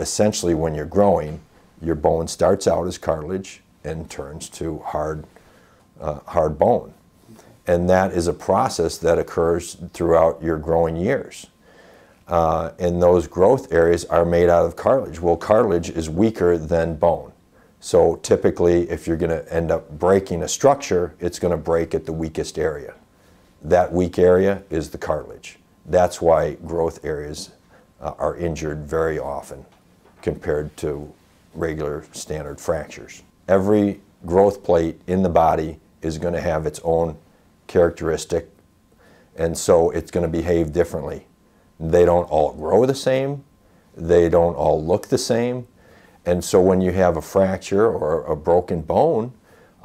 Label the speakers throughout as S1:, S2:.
S1: essentially when you're growing, your bone starts out as cartilage and turns to hard, uh, hard bone. And that is a process that occurs throughout your growing years. Uh, and those growth areas are made out of cartilage. Well, cartilage is weaker than bone. So typically, if you're going to end up breaking a structure, it's going to break at the weakest area. That weak area is the cartilage. That's why growth areas uh, are injured very often compared to regular standard fractures. Every growth plate in the body is going to have its own characteristic, and so it's going to behave differently. They don't all grow the same, they don't all look the same, and so when you have a fracture or a broken bone,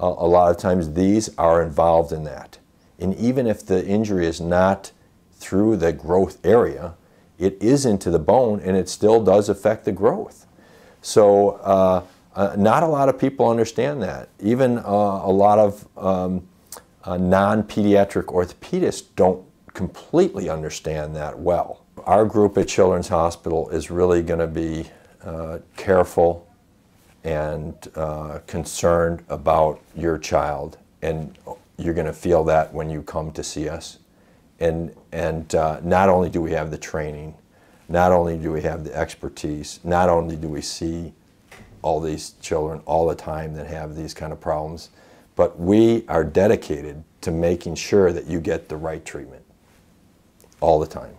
S1: uh, a lot of times these are involved in that. And even if the injury is not through the growth area, it is into the bone and it still does affect the growth. So uh, uh, not a lot of people understand that. Even uh, a lot of um, uh, non-pediatric orthopedists don't completely understand that well. Our group at Children's Hospital is really going to be uh, careful and uh, concerned about your child and you're going to feel that when you come to see us. And, and uh, not only do we have the training, not only do we have the expertise, not only do we see all these children all the time that have these kind of problems, but we are dedicated to making sure that you get the right treatment all the time.